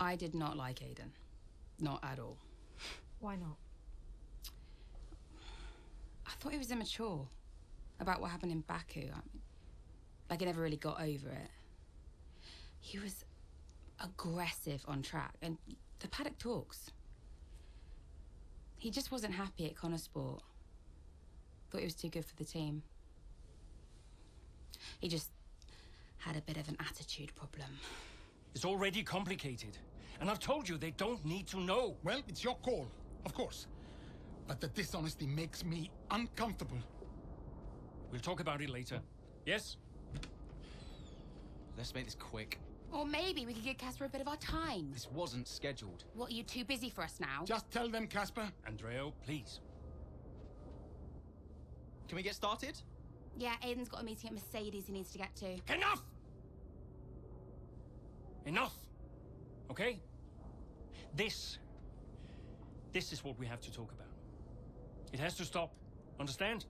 I did not like Aiden. Not at all. Why not? I thought he was immature about what happened in Baku. I mean, like, he never really got over it. He was aggressive on track, and the paddock talks. He just wasn't happy at Connor Sport. Thought he was too good for the team. He just had a bit of an attitude problem. It's already complicated. And I've told you they don't need to know. Well, it's your call, of course. But the dishonesty makes me uncomfortable. We'll talk about it later. Yes? Let's make this quick. Or maybe we could give Casper a bit of our time. This wasn't scheduled. What, are you too busy for us now? Just tell them, Casper. Andreo, please. Can we get started? Yeah, Aiden's got a meeting at Mercedes he needs to get to. Enough! Enough! Okay? This. This is what we have to talk about. It has to stop. Understand?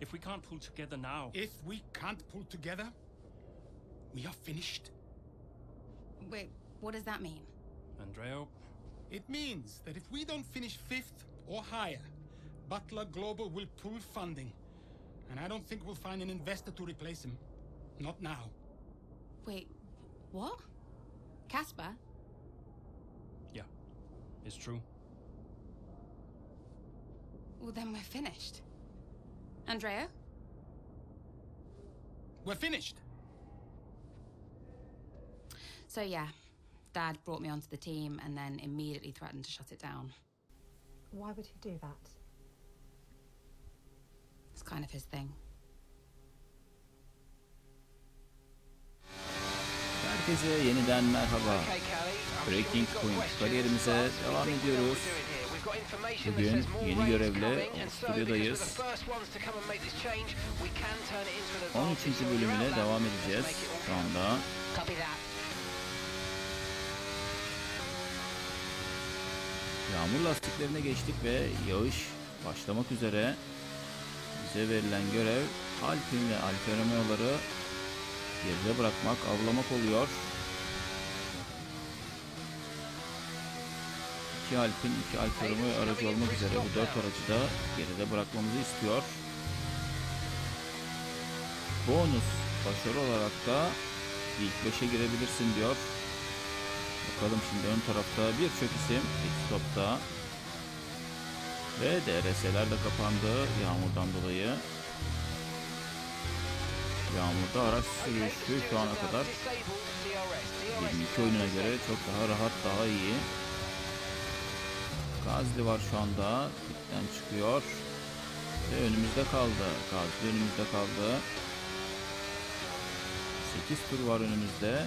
If we can't pull together now. If we can't pull together, we are finished. Wait, what does that mean? Andreo, It means that if we don't finish fifth or higher, Butler Global will pull funding. And I don't think we'll find an investor to replace him. Not now. Wait, what? Casper? Yeah, it's true. Well, then we're finished. Andrea? We're finished. So, yeah, Dad brought me onto the team and then immediately threatened to shut it down. Why would he do that? It's kind of his thing. Herkese yeniden merhaba. Okay, Callie. I'm Breaking Point kariyerimize devam ediyoruz. Bugün yeni görevle an 13. advantage. So bölümüne devam edeceğiz şu anda. Yağmur lastiklerine geçtik ve yağış başlamak üzere. Bize verilen görev Alpin ve Alfa Romeo'ları geride bırakmak, avlamak oluyor. İki Alpin, iki Alfa Romeo aracı olmak üzere bu dört aracı da geride bırakmamızı istiyor. Bonus başarı olarak da ilk 5'e girebilirsin diyor. Bakalım şimdi ön tarafta birçok isim pit stopta. Ve DRS'ler de kapandı yağmurdan dolayı. Yağmurda araç sürüşü şu ana kadar 22 oyununa göre çok daha rahat, daha iyi. Gazli var şu anda. Pitten çıkıyor. Ve önümüzde kaldı. Gazli önümüzde kaldı. 8 tur var önümüzde.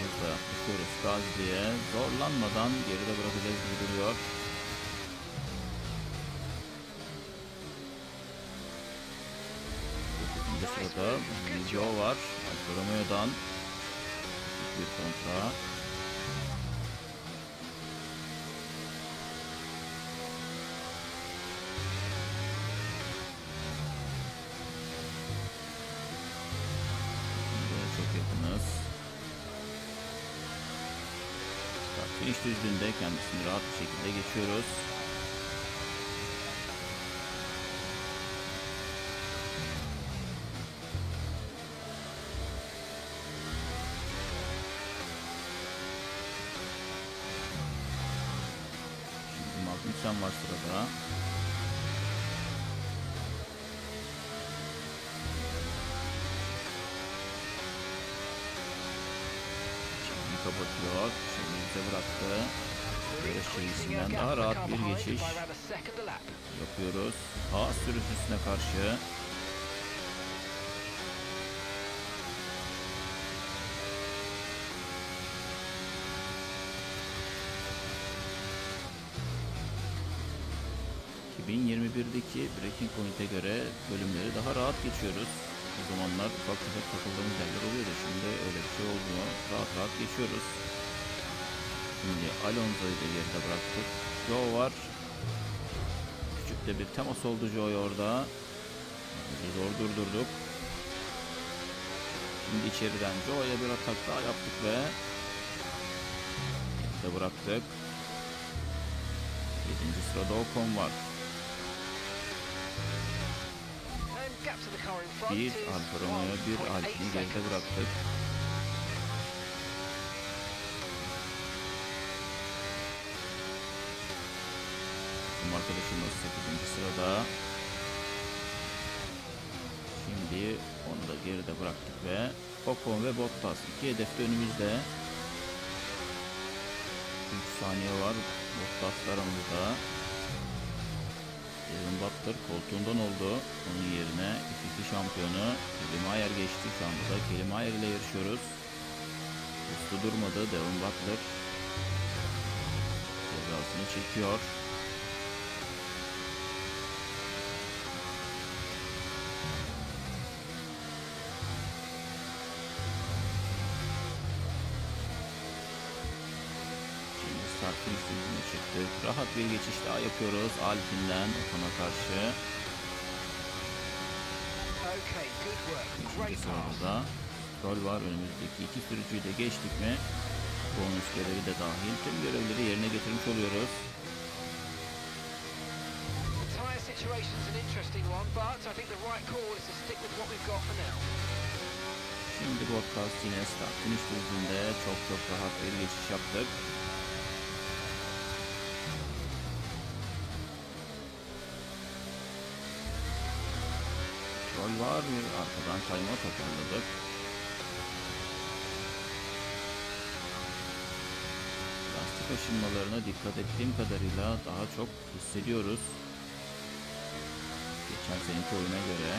Hızla yaklaşıyoruz Gazli'ye. Zorlanmadan geride bırakacağız gibi duruyor. Sırada Joe var. Alfa Romeo'dan bir kontra. Finish düzlüğünde kendisini rahat bir şekilde geçiyoruz. Sırada. Şimdi kapatıyor. Şimdi bize bıraktı. Yarış çizgisinden daha rahat bir geçiş yapıyoruz. Haas sürücüsüne karşı. ...2021'deki Breaking Point'e göre bölümleri daha rahat geçiyoruz. O zamanlar ufak tefek takıldığımız yerler oluyordu. Şimdi öyle bir şey olmuyor. Rahat rahat geçiyoruz. Şimdi Alonso'yu da geride bıraktık. Joe var. Küçük Rakiple bir temas oldu Joy orada. Zor durdurduk. Şimdi içeriden Joy'a bir atak daha yaptık ve de bıraktık. 7. sırada Ocon var. And gap to the car in front Bir Alfa Romeo, bir 1.8 Alpine'i geride bıraktık. Bizim arkadaşımız 8. sırada. Şimdi onu da geride bıraktık ve Ocon ve Bottas iki hedef de önümüzde. 3 saniye var. Bottas da aramızda. Kevin Butler koltuğundan oldu. Onun yerine F2 şampiyonu Kelly Mayer geçti. Şu anda da Kelly Mayer ile yarışıyoruz. Hızlı durmadı. Devin Butler cezasını çekiyor. Düzlüğüne çıktık. Rahat bir geçiş daha yapıyoruz. Alpine'den Ocon'a karşı. Pass. sıramızda Stroll var. Önümüzdeki iki sürücüyü de geçtik mi? Bonus görevi de dahil. Tüm görevleri yerine getirmiş oluyoruz. Şimdi Bottas yine start finish düzlüğünde çok çok rahat bir geçiş yaptık. Var. Bir arkadan kayma toparladık. Lastik aşınmalarına dikkat ettiğim kadarıyla daha çok hissediyoruz. Geçen seneki oyuna göre.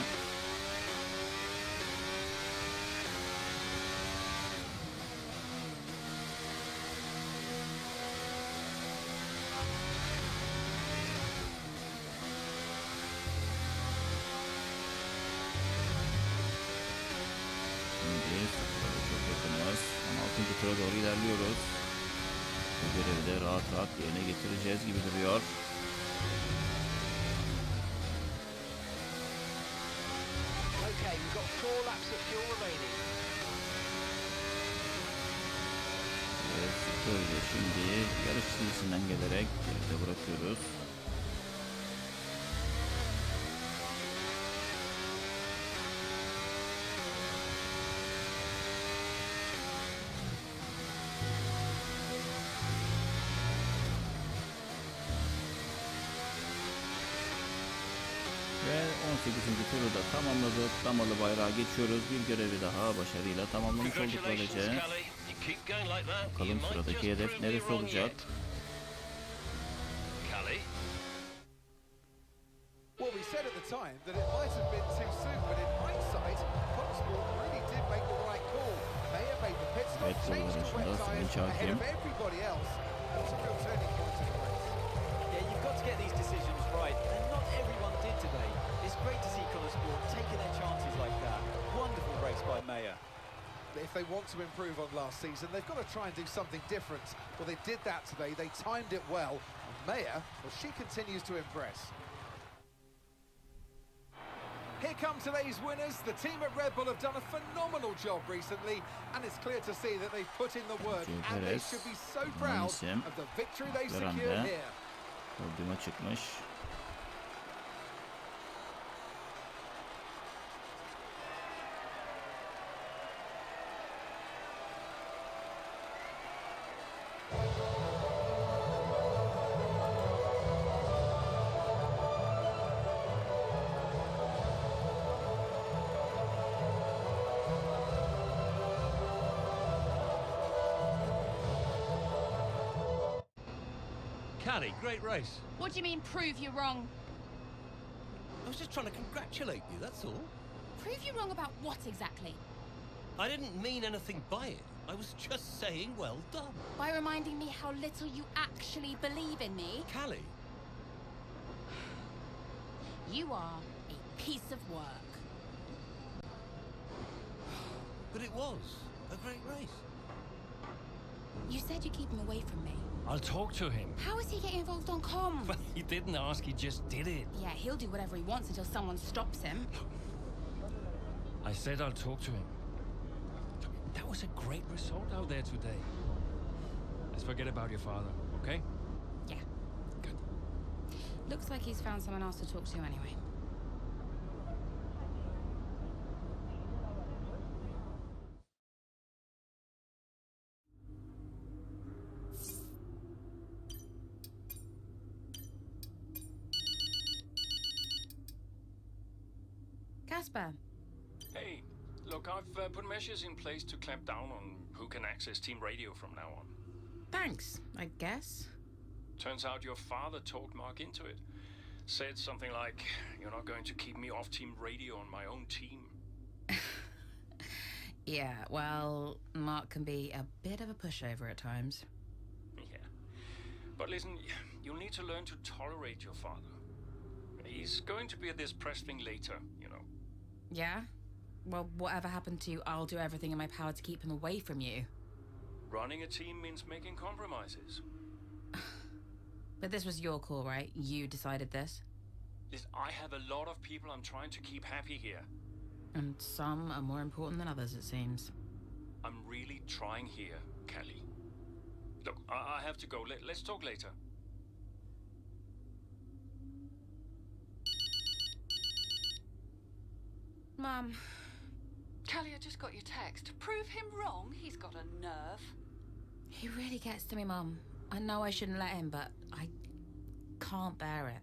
Şimdi çok yakınız. 16. tura doğru ilerliyoruz. Bu görevi de rahat rahat yerine getireceğiz gibi duruyor. Okay, we've got four laps of fuel remaining. Ve sıfırla şimdi yarış çizgisinden gelerek geride bırakıyoruz. Turu da tamamladık. Damalı bayrağı geçiyoruz. Bir görevi daha başarıyla tamamlamış olduk böylece. Bakalım sıradaki hedef neresi olacak? If they want to improve on last season, they've got to try and do something different. Well, they did that today. They timed it well. And Mayer, well, she continues to impress. Here come today's winners. The team at Red Bull have done a phenomenal job recently, and it's clear to see that they've put in the work, and they should be so proud of the victory they secured here. Çıkmış. Callie, great race. What do you mean, prove you're wrong? I was just trying to congratulate you, that's all. Prove you wrong about what exactly? I didn't mean anything by it. I was just saying well done. By reminding me how little you actually believe in me? Callie, You are a piece of work. but it was a great race. You said you'd keep him away from me. I'll talk to him. How is he getting involved on comms? Well, he didn't ask, he just did it. Yeah, he'll do whatever he wants until someone stops him. I said I'll talk to him. That was a great result out there today. Let's forget about your father, okay? Yeah. Good. Looks like he's found someone else to talk to anyway. Place to clamp down on who can access team radio from now on. thanks, I guess. Turns out your father talked Mark into it. Said something like, You're not going to keep me off team radio on my own team. Yeah, well, Mark can be a bit of a pushover at times. Yeah. But listen, you'll need to learn to tolerate your father. He's going to be at this press thing later, you know. Yeah? Well, whatever happened to you, I'll do everything in my power to keep him away from you. Running a team means making compromises. But this was your call, right? You decided this? Listen, I have a lot of people I'm trying to keep happy here. And some are more important than others, it seems. I'm really trying here, Callie. Look, I, I have to go. Let, let's talk later. Mum, Callie, I just got your text. Prove him wrong. He's got a nerve. he really gets to me, Mum. I know I shouldn't let him, but I can't bear it.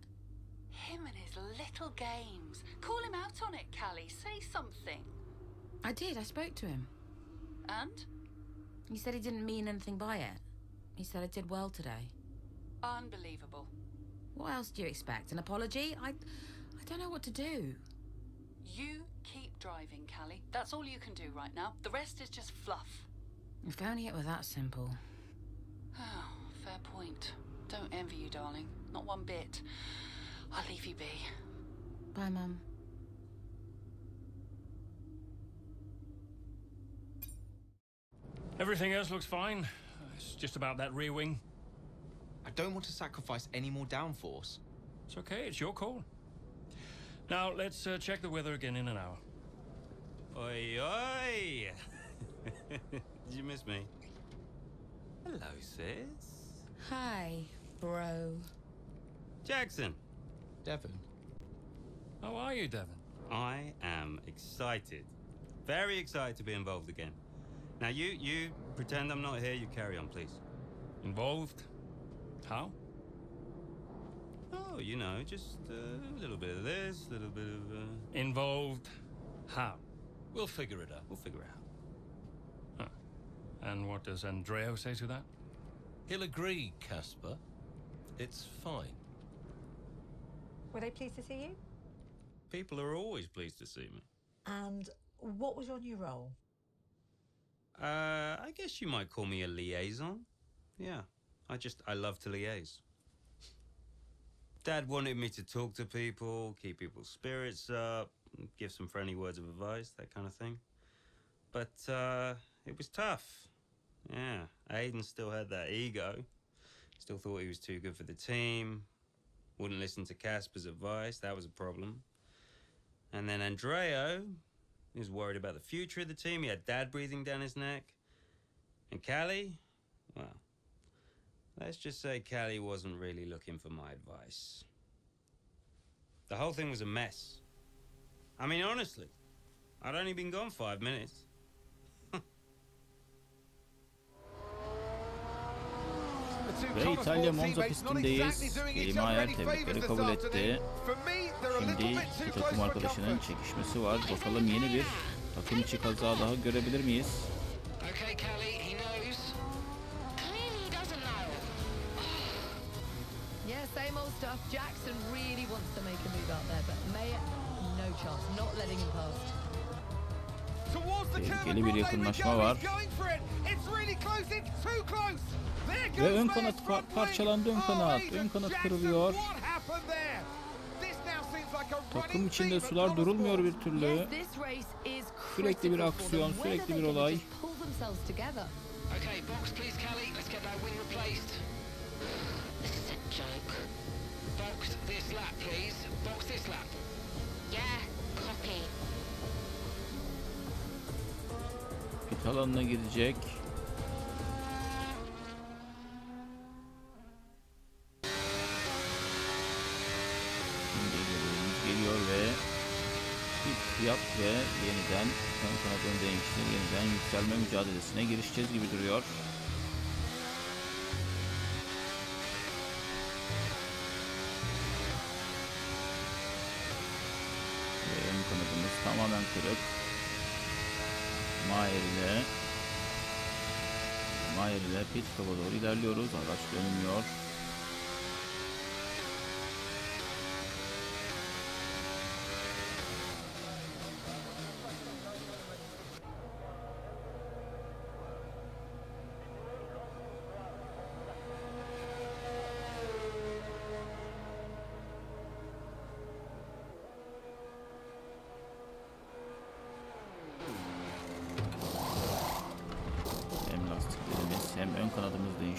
Him and his little games. Call him out on it, Callie. Say something. I did, I spoke to him. And? He said he didn't mean anything by it. He said I did well today. Unbelievable. What else do you expect? An apology? I, I don't know what to do. You driving, Callie. That's all you can do right now. The rest is just fluff. If only it were that simple. Oh, fair point. Don't envy you, darling. Not one bit. I'll leave you be. Bye, Mum. Everything else looks fine. It's just about that rear wing. I don't want to sacrifice any more downforce. It's okay, it's your call. Now, let's uh, check the weather again in an hour. Oi, oi! Did you miss me? Hello, sis. Hi, bro. Jackson. Devon. How are you, Devon? I am excited. Very excited to be involved again. Now, you, you pretend I'm not here. You carry on, please. Involved? How? Oh, you know, just uh, a little bit of this, a little bit of. Uh... Involved? How? We'll figure it out. We'll figure it out. Huh. And what does Andreo say to that? He'll agree, Casper. It's fine. Were they pleased to see you? People are always pleased to see me. And what was your new role? Uh, I guess you might call me a liaison. Yeah, I just, I love to liaise. Dad wanted me to talk to people, keep people's spirits up, give some friendly words of advice, that kind of thing. But uh, it was tough. Yeah, Aiden still had that ego. Still thought he was too good for the team. Wouldn't listen to Casper's advice. That was a problem. And then Andreo, he was worried about the future of the team. He had dad breathing down his neck. And Callie, well, let's just say Callie wasn't really looking for my advice. The whole thing was a mess. I mean, honestly, I'd only been gone five minutes. Ve İtalya Monza pistindeyiz. Kelime Ayer tebrikleri kabul etti. Şimdi iki takım arkadaşının çekişmesi var. Bakalım yeni bir takım içi kaza daha görebilir miyiz? Jackson really wants to make a move out there, but Mayer, Tehlikeli bir yakınlaşma var. Ve ön kanat par parçalandı ön kanat. Ön kanat kırılıyor. Takım içinde sular durulmuyor bir türlü. Sürekli bir aksiyon, sürekli bir olay. Yeah. Pit alanına gidecek. Geliyor ve pit yap ve yeniden ön kanadını değiştir. Yeniden yükselme mücadelesine girişeceğiz gibi duruyor. Ve ön kanadımız tamamen kırık. Mayer ile Mayer ile pit stop'a doğru ilerliyoruz. Araç dönmüyor.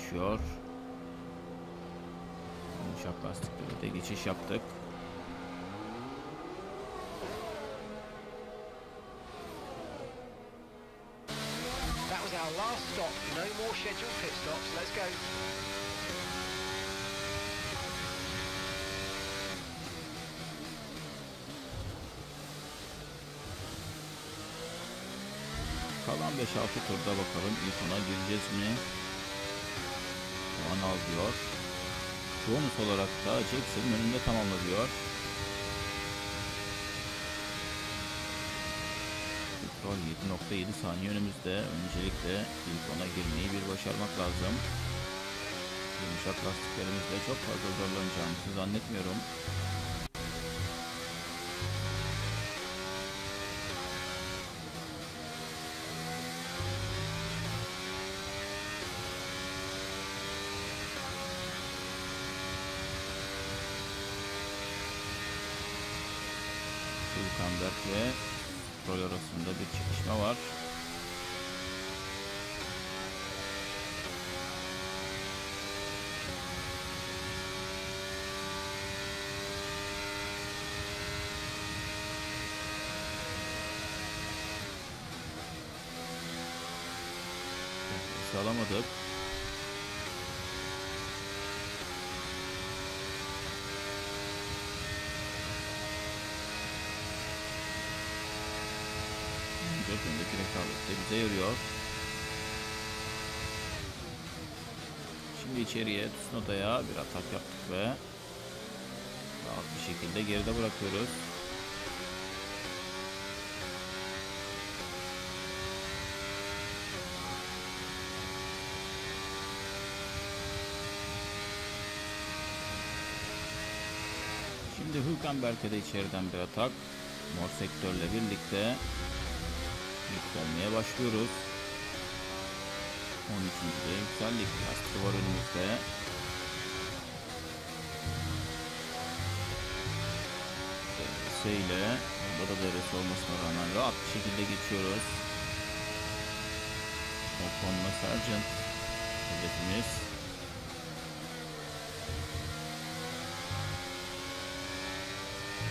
Değişiyor. Yumuşak lastikleri de geçiş yaptık. Kalan 5-6 turda bakalım ilk ona gireceğiz mi? Al diyor. Bonus olarak da Jackson önünde tamamlanıyor. Petrol 7.7 saniye önümüzde. Öncelikle ilk ona girmeyi bir başarmak lazım. Yumuşak lastiklerimizle çok fazla zorlanacağımızı zannetmiyorum. Hülkenberg ve Stroll arasında bir çekişme var. Sağlamadık. Ancak öndeki rekabet de bize yarıyor. Şimdi içeriye Tsunoda'ya bir atak yaptık ve rahat bir şekilde geride bırakıyoruz. Şimdi Hülkenberg'e de içeriden bir atak. Mor sektörle birlikte yükselmeye başlıyoruz. 13. de yükseldik. Lastik var önümüzde. DRS ile burada da DRS olmasına rağmen rahat bir şekilde geçiyoruz. Ocon'la Sargent hedefimiz.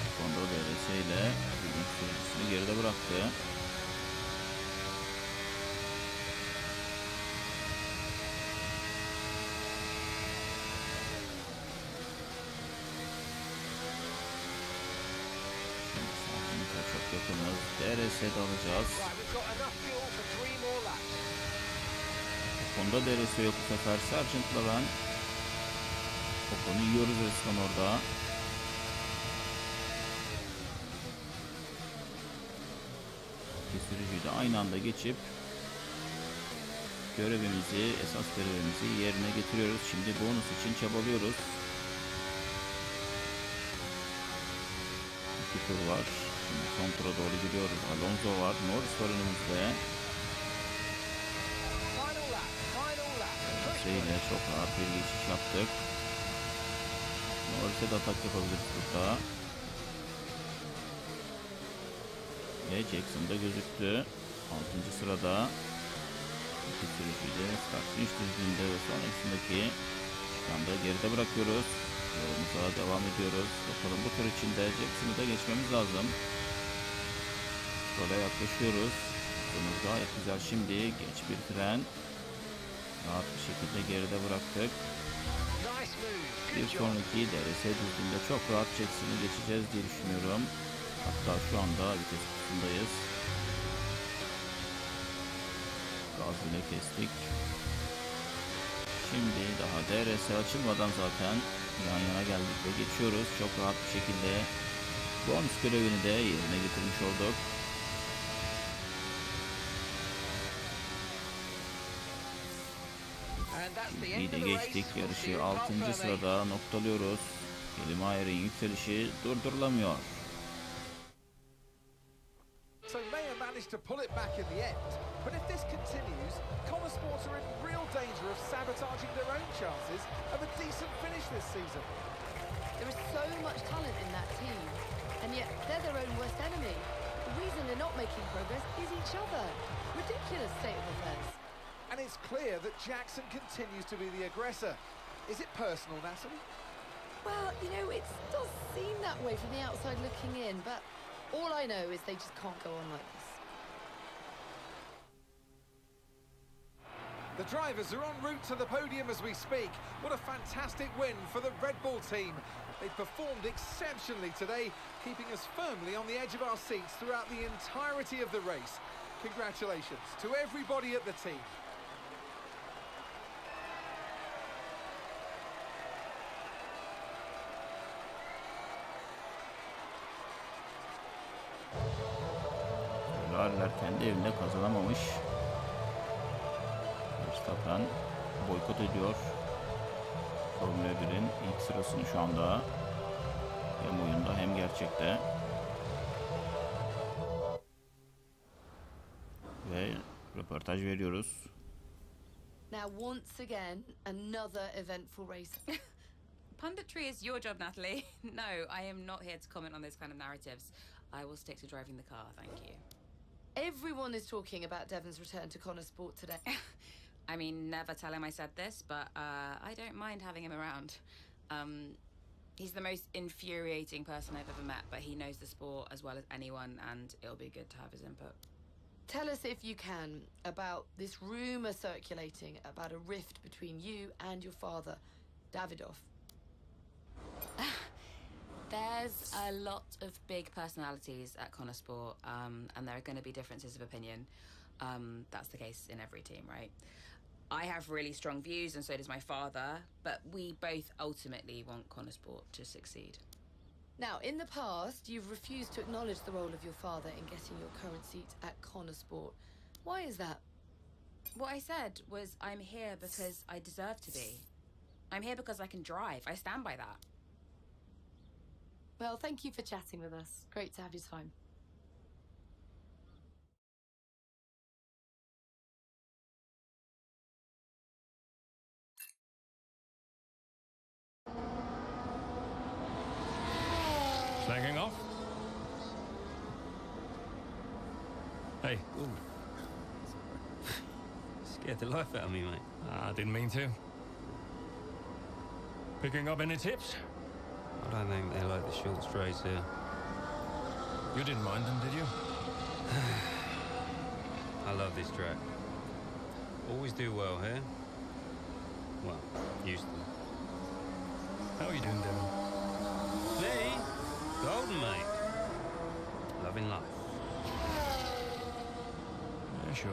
Ocon'da DRS ile bugün sürücüsünü geride bıraktı. Saatimize çok yakınız. DRS'de alacağız. Right, we've got enough fuel for three more laps. Ocon'da DRS yok bu sefer. Sargent'la ben. Ocon'u yiyoruz resmen orada. İki sürücüyü de aynı anda geçip görevimizi, esas görevimizi yerine getiriyoruz. Şimdi bonus için çabalıyoruz. İki tur var. Son tura doğru gidiyoruz. Alonso var. Norris var önümüzde. Şeyle çok rahat bir geçiş yaptık. Norris'e de atak yapabiliriz burada. Ve Jackson da gözüktü. 6. sırada. İki sürücüyü de start finish düzlüğünde ve sonrasındaki çıkanda geride bırakıyoruz. Yolumuza devam ediyoruz. Bakalım bu tur içinde Jackson'ı da geçmemiz lazım. Sola yaklaşıyoruz. Hızımız gayet güzel şimdi. Geç bir fren. Rahat bir şekilde geride bıraktık. Bir sonraki DRS düzlüğünde çok rahat Jackson'ı geçeceğiz diye düşünüyorum. Hatta şu anda vites kutusundayız. Gaz bile kestik. Şimdi daha DRS açılmadan zaten yan yana geldik ve geçiyoruz. Çok rahat bir şekilde bonus görevini de yerine getirmiş olduk. İyi de geçtik. Yarışı you in Park 6. Fermé. sırada noktalıyoruz. Kelim Ayer'in yükselişi durdurulamıyor. So Mayer managed to pull it back in the end. But if this continues, Connor Sport are in real danger of sabotaging their own chances of a decent finish this season. There is so much talent in that team, and yet they're their own worst enemy. The reason they're not making progress is each other. Ridiculous state of affairs. And it's clear that Jackson continues to be the aggressor. Is it personal, Natalie? Well, you know, it does seem that way from the outside looking in, but all I know is they just can't go on like this. The drivers are en route to the podium as we speak. What a fantastic win for the Red Bull team. They performed exceptionally today, keeping us firmly on the edge of our seats throughout the entirety of the race. Congratulations to everybody at the team. Ferrari'ler kendi evinde kazanamamış. Verstappen boykot ediyor. Formula 1'in ilk sırasını şu anda hem oyunda hem gerçekte. Ve röportaj veriyoruz. Now, once again, another eventful race. Punditry is your job, Natalie. no, I am not here to comment on those kind of narratives. I will stick to driving the car, thank you. Everyone is talking about Devon's return to Connor Sport today. I mean, never tell him I said this, but uh, I don't mind having him around. Um, he's the most infuriating person I've ever met, but he knows the sport as well as anyone, and it'll be good to have his input. Tell us, if you can, about this rumour circulating about a rift between you and your father, Davidoff. There's a lot of big personalities at Connor Sport, um, and there are going to be differences of opinion. Um, that's the case in every team, right? I have really strong views, and so does my father, but we both ultimately want Connor Sport to succeed. Now, in the past, you've refused to acknowledge the role of your father in getting your current seat at Connor Sport. Why is that? What I said was, I'm here because I deserve to be. I'm here because I can drive. I stand by that. Well, thank you for chatting with us. Great to have your time. Flagging off? Hey. Scared the life out of me, mate. I Ah, didn't mean to. Picking up any tips? I don't think they like the short straights here. You didn't mind them, did you? I love this track. Always do well here. Well, used to. How are you doing, Devon? Me? Golden, mate. Loving life. Yeah, sure.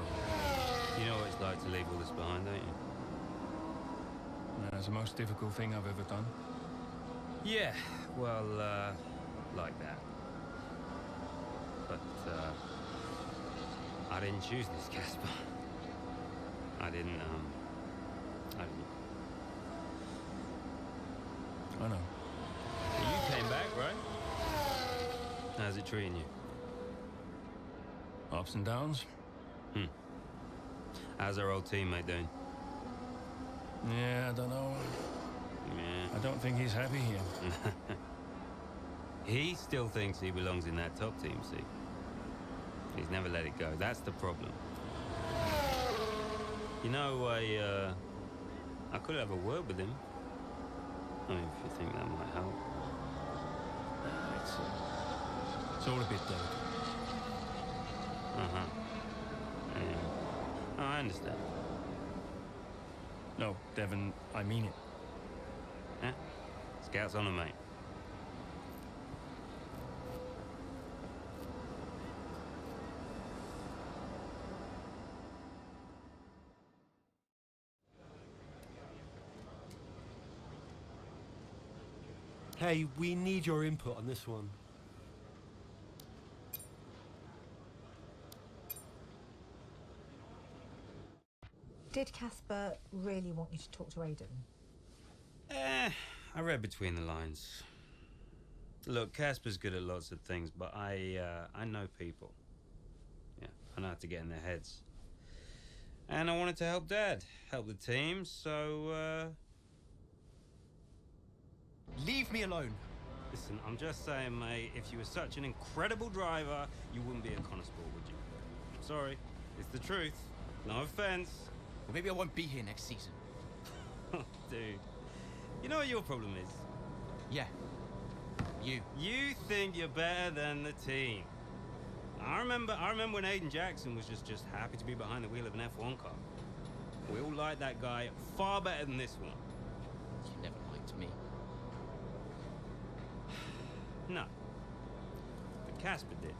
You know what it's like to leave all this behind, don't you? That's the most difficult thing I've ever done. Yeah, well, uh, like that. But, uh, I didn't choose this, Casper. I didn't, um, I didn't. I know. You came back, right? How's it treating you? Ups and downs? Hmm. How's our old teammate doing? Yeah, I don't know. Yeah. I don't think he's happy here. he still thinks he belongs in that top team, see? He's never let it go. That's the problem. You know, I, uh, I could have a word with him. I mean, if you think that might help. It's, uh, it's all a bit delicate. Uh-huh. Yeah. Oh, I understand. No, Devon, I mean it. Yeah? Scouts on 'em, mate. Hey, we need your input on this one. Did Casper really want you to talk to Aidan? Eh, I read between the lines. Look, Casper's good at lots of things, but I, uh, I know people. Yeah, I know how to get in their heads. And I wanted to help Dad, help the team, so, uh... Leave me alone. Listen, I'm just saying, mate, if you were such an incredible driver, you wouldn't be a constable, would you? Sorry, it's the truth. No offense. Well, maybe I won't be here next season. Dude, you know what your problem is? Yeah. You. You think you're better than the team. I remember I remember when Aiden Jackson was just just happy to be behind the wheel of an F1 car. We all liked that guy far better than this one. You never liked me. No. But Casper did.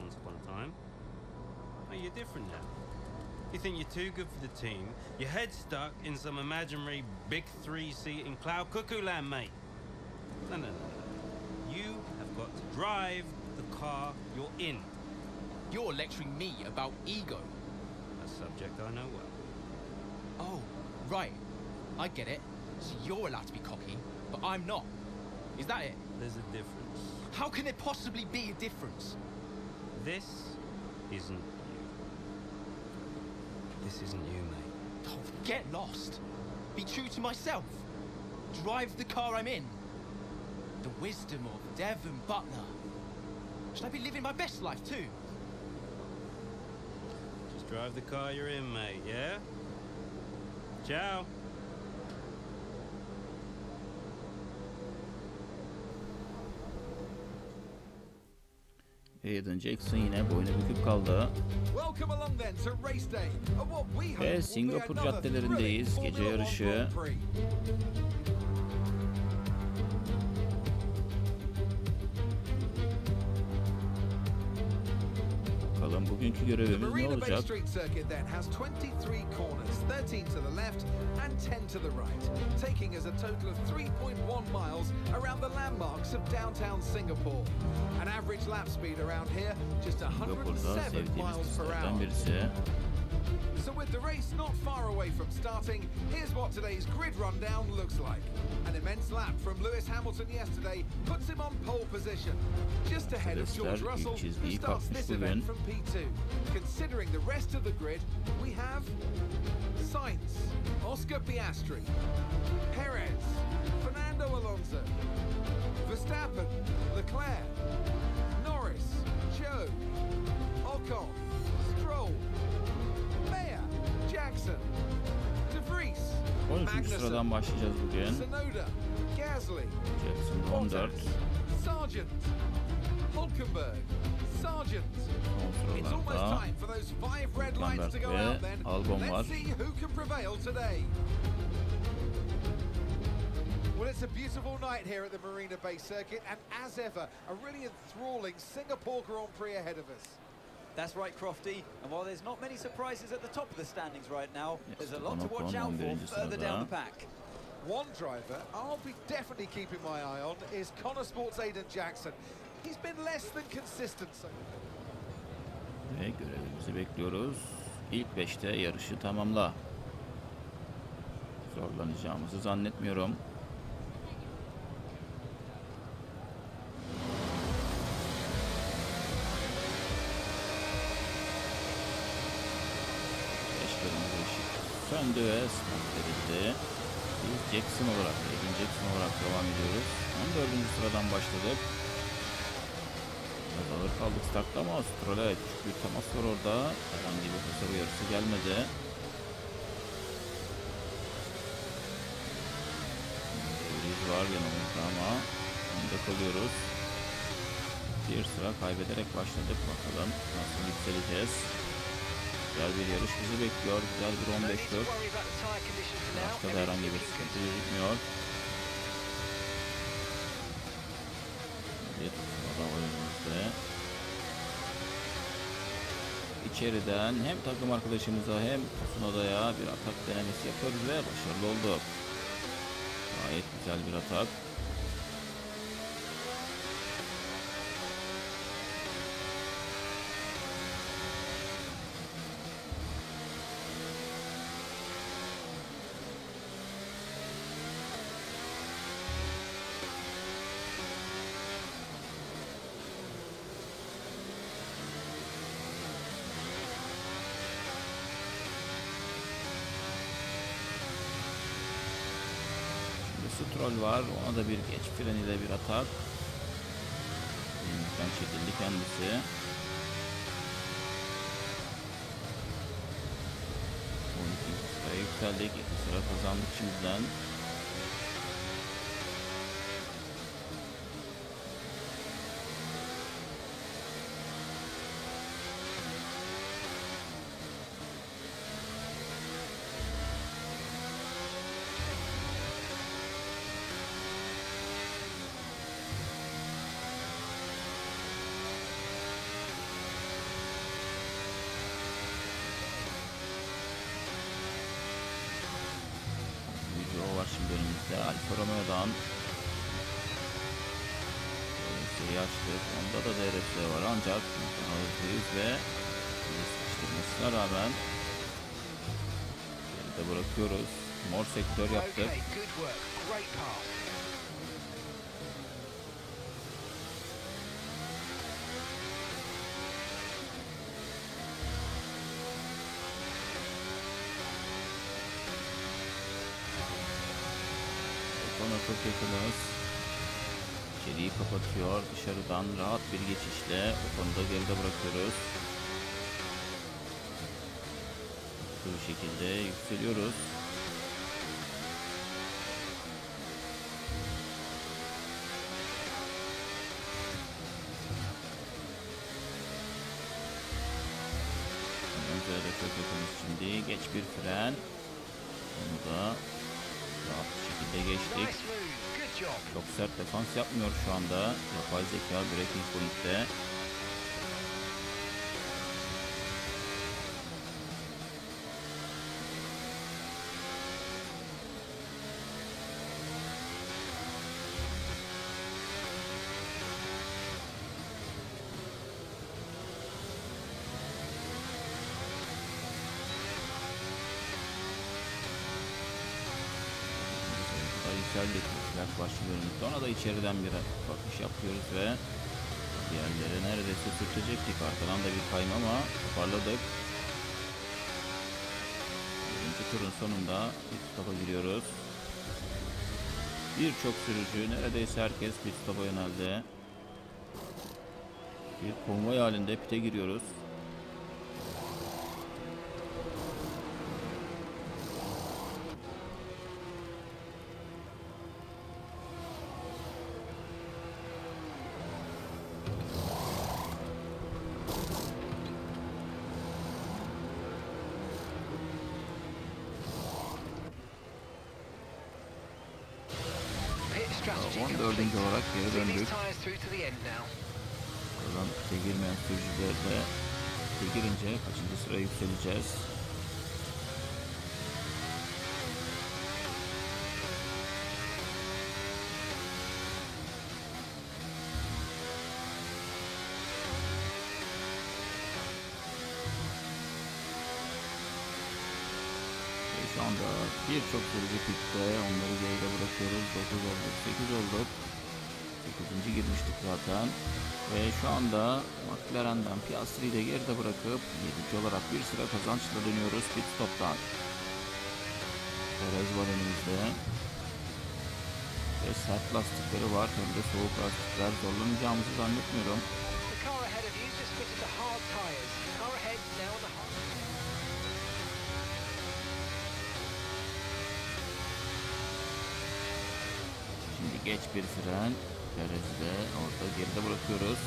Once upon a time. Oh, you're different now. You think you're too good for the team. Your head's stuck in some imaginary big three seat in cloud cuckoo land, mate. No, no, no. You have got to drive the car you're in. You're lecturing me about ego. A subject I know well. Oh, right. I get it. So you're allowed to be cocky, but I'm not. Is that it? There's a difference. How can there possibly be a difference? This isn't. This isn't you, mate. Oh, get lost. Be true to myself. Drive the car I'm in. The wisdom of Devon Butler. Should I be living my best life too? Just drive the car you're in, mate, yeah? Ciao. Aiden Jackson yine boynu büküp kaldı. Ve Singapur caddelerindeyiz. Gece yarışı. the Marina no Bay. Street circuit then has 23 corners, 13 to the left and 10 to the right, taking as a total of 3.1 miles around the landmarks of downtown Singapore. An average lap speed around here, just 107 miles per hour. So with the race not far away from starting, here's what today's grid rundown looks like. An immense lap from Lewis Hamilton yesterday puts him on pole position, just ahead of George Russell, who starts this event from P2. Considering the rest of the grid, we have Sainz, Oscar Piastri, Perez, Fernando Alonso, Verstappen, Leclerc, Norris, Joe, Ocon, Jackson, De Vries, 13. Magnussen, sıradan başlayacağız bugün. Sonoda, Gasly, Jackson 14. Sargent, Hulkenberg, Sargent. It's almost time for those five red lights to go out then. Let's see who can prevail today. Well, it's a beautiful night here at the Marina Bay Circuit, and as ever, a really enthralling Singapore Grand Prix ahead of us. That's right, Crofty. And while there's not many surprises at the top of the standings right now, there's a lot to watch out for 11. further down the pack. One driver I'll be definitely keeping my eye on is Connor Sports Aiden Jackson. He's been less than consistent so Ve görevimizi bekliyoruz. İlk 5'te yarışı tamamla. Zorlanacağımızı zannetmiyorum. Start verildi. Biz Jackson olarak, Aiden Jackson olarak devam ediyoruz. 14. sıradan başladık. Biraz ağır kaldık startta ama Astral'a küçük bir temas var orada. Herhangi bir hasar uyarısı gelmedi. Devreyi var yanımızda ama önde kalıyoruz. Bir sıra kaybederek başladık. Bakalım nasıl yükseleceğiz. Güzel bir yarış bizi bekliyor. Güzel bir 15 tur. Başka da herhangi bir sıkıntı gözükmüyor. Bir sırada oyunumuzda. İçeriden hem takım arkadaşımıza hem Tsunoda'ya bir atak denemesi yapıyoruz ve başarılı olduk. Gayet güzel bir atak. Stroll var. Ona da bir geç fren ile bir atak. Elimizden çekildi kendisi. Yükseldik. İki sıra kazandık şimdiden. Video var şimdi önümüzde. Alfa Romeo'dan seri açtık. Onda da DRS var ancak hızlıyız ve bizi sıkıştırmasına rağmen geride bırakıyoruz. Mor sektör yaptık. Sonra çok yakınız. İçeriği kapatıyor. Dışarıdan rahat bir geçişle o konuda geride bırakıyoruz. Bu şekilde yükseliyoruz. Çok yakınız şimdi. Geç bir fren. Onu da rahat bir şekilde geçtik. Çok sert defans yapmıyor şu anda. Yapay zeka Breaking Point'te. Daha yükseldik. Yaklaş bölümümüzde. Ona da içeriden bir bakış yapıyoruz ve diğerleri neredeyse sürtecektik. Arkadan da bir kayma ama toparladık. Birinci turun sonunda pit stop'a giriyoruz. Birçok sürücü neredeyse herkes pit stop'a yöneldi. Bir konvoy halinde pite giriyoruz. These döndük. tyres through to the end now. Buradan girmeyen sürücüler de pite girince kaçıncı sıraya yükseleceğiz. Şu anda birçok sürücü pitte onları geride bırakıyoruz. 9 olduk, 8 olduk. 8. girmiştik zaten. Ve şu anda McLaren'den Piastri'yi de geride bırakıp 7. olarak bir sıra kazançla dönüyoruz pit stop'tan. Perez var önümüzde. Ve sert lastikleri var. Hem de soğuk lastikler. Zorlanacağımızı zannetmiyorum. Şimdi geç bir fren. Perez'i orada geride bırakıyoruz.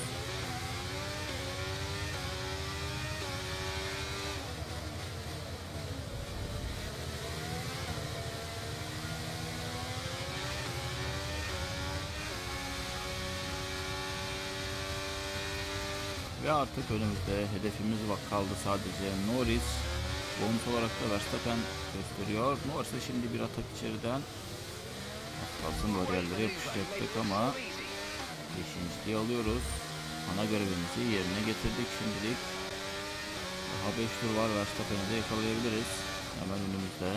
Ve artık önümüzde hedefimiz bak kaldı sadece Norris. Bonus olarak da Verstappen gösteriyor. Norris'e şimdi bir atak içeriden. Kalsın bariyerlere yapışacaktık ama beşinciliği alıyoruz. Ana görevimizi yerine getirdik şimdilik. Daha 5 tur var Verstappen'i de yakalayabiliriz. Hemen önümüzde.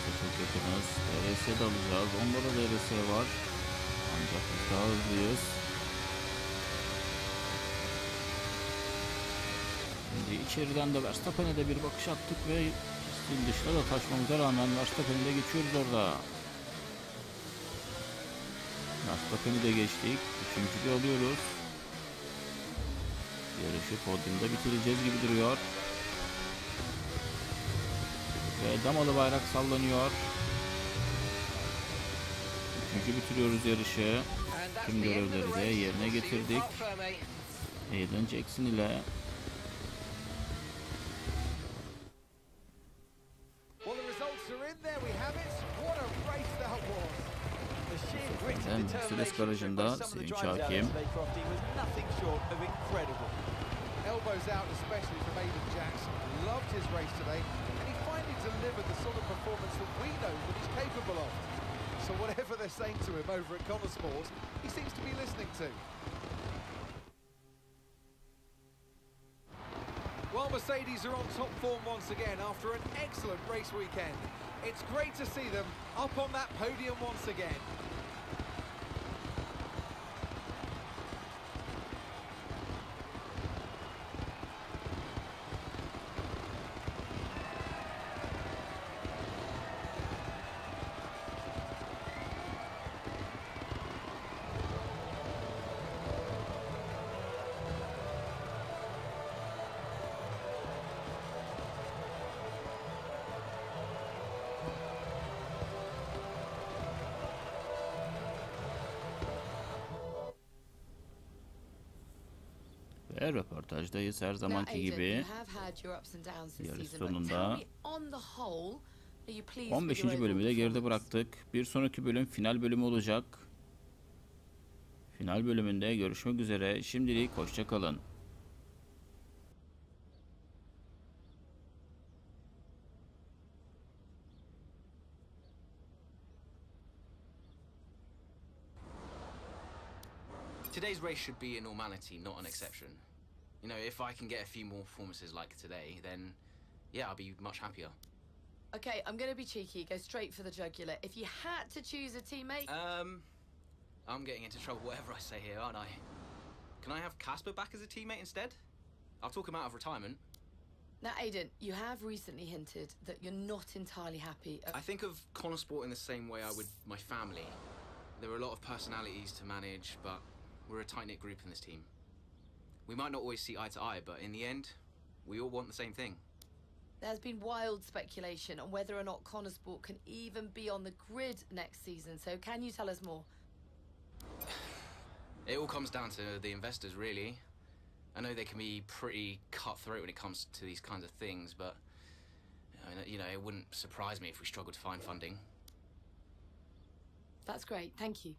Bize çok yakınız. DRS'ye de alacağız. Onda DRS var. Ancak biz daha hızlıyız. Şimdi içeriden de Verstappen'e de bir bakış attık ve pistin dışına da taşmamıza rağmen Verstappen'i de geçiyoruz orada. Verstappen'i de geçtik. Üçüncülüğü alıyoruz. Yarışı podyumda bitireceğiz gibi duruyor. Ve damalı bayrak sallanıyor. Bitiriyoruz yarışı. Tüm görevleri de yerine getirdik. Aiden Jackson ile Hem Mercedes garajında Sevinç Hakim. Elbows out, especially from Aiden Jackson. Loved his race today, and he finally delivered the sort of performance that we know that he's capable of. So whatever they're saying to him over at Connor Sports, he seems to be listening to. Well, Mercedes are on top form once again after an excellent race weekend. It's great to see them up on that podium once again. Ve röportajdayız her zamanki gibi. Yarış sonunda tell me, on the whole, are you pleased 15. with your bölümü de geride bıraktık. Bir sonraki bölüm final bölümü olacak. Final bölümünde görüşmek üzere. Şimdilik hoşça kalın. Today's race should be a normality, not an exception. You know, if I can get a few more performances like today, then yeah, I'll be much happier. Okay, I'm going to be cheeky. Go straight for the jugular. If you had to choose a teammate, Um, I'm getting into trouble whatever I say here, aren't I? Can I have Casper back as a teammate instead? I'll talk him out of retirement. now, Aiden, you have recently hinted that you're not entirely happy. I think of Connor Sport in the same way I would my family. There are a lot of personalities to manage, but we're a tight knit group in this team. We might not always see eye to eye, but in the end, we all want the same thing. There's been wild speculation on whether or not Connor Sport can even be on the grid next season. So, can you tell us more? It all comes down to the investors, really. I know they can be pretty cutthroat when it comes to these kinds of things, but I mean, you know, it wouldn't surprise me if we struggled to find funding. That's great. Thank you.